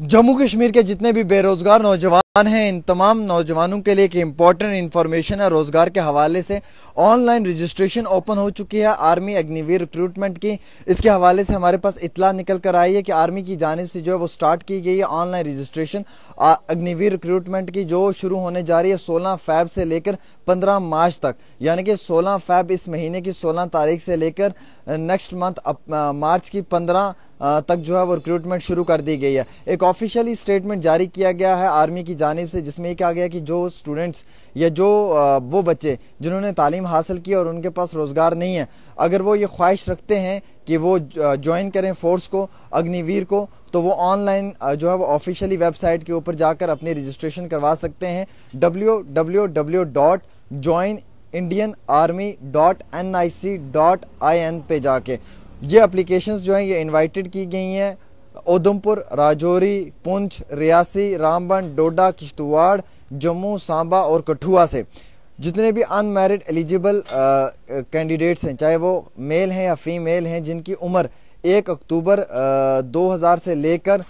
जम्मू कश्मीर के जितने भी बेरोजगार नौजवान हैं इन तमाम नौजवानों के लिए एक इम्पोर्टेंट इन्फॉर्मेशन है रोज़गार के हवाले से। ऑनलाइन रजिस्ट्रेशन ओपन हो चुकी है आर्मी अग्निवीर रिक्रूटमेंट की। इसके हवाले से हमारे पास इतला निकल कर आई है कि आर्मी की जानब से जो है वो स्टार्ट की गई है ऑनलाइन रजिस्ट्रेशन अग्निवीर रिक्रूटमेंट की जो शुरू होने जा रही है सोलह फैब से लेकर पंद्रह मार्च तक। यानी कि सोलह फैब इस महीने की सोलह तारीख से लेकर नेक्स्ट मंथ मार्च की पंद्रह तक जो है वो रिक्रूटमेंट शुरू कर दी गई है। एक ऑफिशियली स्टेटमेंट जारी किया गया है आर्मी की जानब से, जिसमें ये कहा गया कि जो स्टूडेंट्स या जो वो बच्चे जिन्होंने तालीम हासिल की और उनके पास रोज़गार नहीं है, अगर वो ये ख्वाहिश रखते हैं कि वो ज्वाइन करें फोर्स को, अग्निवीर को तो वो ऑनलाइन जो है वो ऑफिशियली वेबसाइट के ऊपर जाकर अपनी रजिस्ट्रेशन करवा सकते हैं। W W W dot join Indian army dot N I C dot I N पे जाके। ये अप्लीकेशन जो हैं, ये इनवाइटेड की गई हैं। उधमपुर, राजौरी, पुंछ, रियासी, रामबन, डोडा, किश्तवाड़, जम्मू, सांबा और कठुआ से। जितने भी अनमेरिड एलिजिबल कैंडिडेट्स हैं, चाहे वो मेल हैं या फीमेल हैं, जिनकी उम्र एक अक्टूबर दो हज़ार से लेकर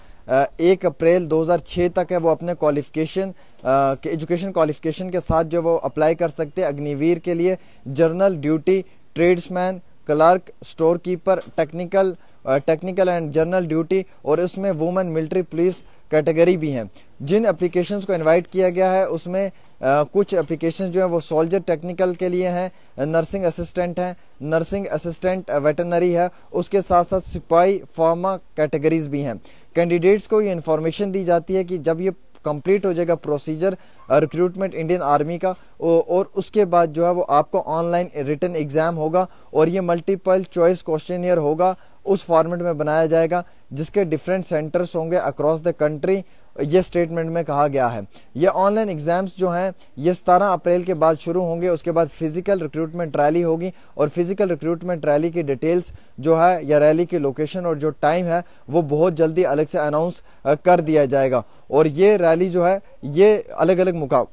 एक अप्रैल 2006 तक है वो अपने क्वालिफिकेशन के एजुकेशन क्वालिफिकेशन के साथ जो वो अप्लाई कर सकते हैं अग्निवीर के लिए। General duty tradesman clerk store keeper technical technical and general duty और उसमें वुमेन मिलिट्री पुलिस कैटेगरी भी हैं। जिन एप्लीकेशंस को इनवाइट किया गया है उसमें आ, कुछ एप्लीकेशन जो है वो सोल्जर टेक्निकल के लिए हैं नर्सिंग असिस्टेंट हैं नर्सिंग असिस्टेंट वेटनरी है उसके साथ साथ सिपाही फार्मा कैटेगरीज भी हैं। कैंडिडेट्स को ये इन्फॉर्मेशन दी जाती है कि जब ये कंप्लीट हो जाएगा प्रोसीजर रिक्रूटमेंट इंडियन आर्मी का और उसके बाद जो है वो आपको ऑनलाइन रिटर्न एग्ज़ाम होगा और ये मल्टीपल चॉइस क्वेश्चन होगा उस फॉर्मेट में बनाया जाएगा, जिसके डिफरेंट सेंटर्स होंगे अक्रॉस द कंट्री ये स्टेटमेंट में कहा गया है। ये ऑनलाइन एग्ज़ाम्स जो हैं, ये सतारह अप्रैल के बाद शुरू होंगे, उसके बाद फ़िज़िकल रिक्रूटमेंट रैली होगी और फ़िज़िकल रिक्रूटमेंट रैली की डिटेल्स जो है, या रैली की लोकेशन और जो टाइम है, वो बहुत जल्दी अलग से अनाउंस कर दिया जाएगा। और ये रैली जो है, ये अलग अलग मुकाम,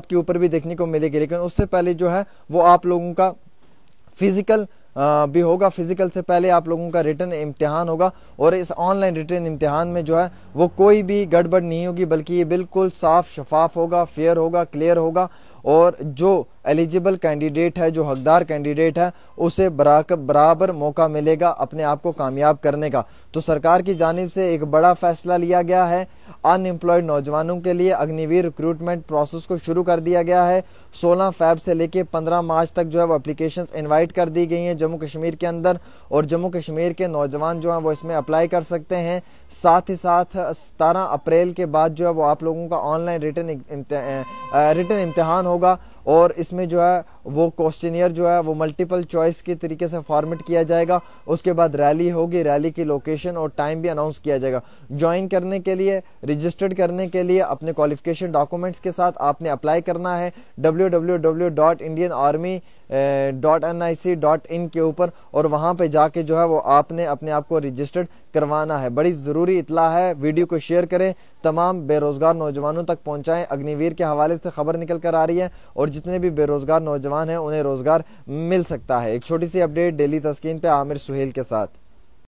के ऊपर भी देखने को मिलेगी, लेकिन उससे पहले जो है, वो आप लोगों का फ़िज़िकल भी होगा। फ़िज़िकल से पहले आप लोगों का रिटर्न इम्तिहान होगा और इस ऑनलाइन रिटर्न इम्तिहान में जो है, वो कोई भी गड़बड़ नहीं होगी, बल्कि ये बिल्कुल साफ़ शफाफ होगा फेयर होगा क्लियर होगा। और जो एलिजिबल कैंडिडेट है, जो हकदार कैंडिडेट है, उसे बराबर मौका मिलेगा अपने आप को कामयाब करने का। तो सरकार की जानब से एक बड़ा फैसला लिया गया है। अनएम्प्लॉयड नौजवानों के लिए अग्निवीर रिक्रूटमेंट प्रोसेस को शुरू कर दिया गया है। 16 फैब से लेके 15 मार्च तक जो है वो अप्लीकेशन इन्वाइट कर दी गई हैं जम्मू कश्मीर के अंदर। और जम्मू कश्मीर के नौजवान जो हैं वो इसमें अप्लाई कर सकते हैं। साथ ही साथ सतारह अप्रैल के बाद जो है वो आप लोगों का ऑनलाइन रिटर्न रिटर्न इम्तहान होगा और इसमें जो है, वो क्वेश्चनियर जो है, वो मल्टीपल चॉइस के तरीके से फॉर्मेट किया जाएगा। उसके बाद रैली होगी रैली की लोकेशन और टाइम भी अनाउंस किया जाएगा। ज्वाइन करने के लिए रजिस्टर्ड करने के लिए अपने क्वालिफिकेशन डॉक्यूमेंट्स के साथ आपने अप्लाई करना है। W W W dot Indian army dot N I C dot in के ऊपर और वहाँ पे जाके जो है, वो आपने अपने आप को रजिस्टर्ड करवाना है। बड़ी ज़रूरी इतला है वीडियो को शेयर करें, तमाम बेरोज़गार नौजवानों तक पहुँचाएँ। अग्निवीर के हवाले से खबर निकल कर आ रही है और जितने भी बेरोज़गार नौजवान हैं, उन्हें रोज़गार मिल सकता है। एक छोटी सी अपडेट डेली तस्किन पे आमिर सुहेल के साथ।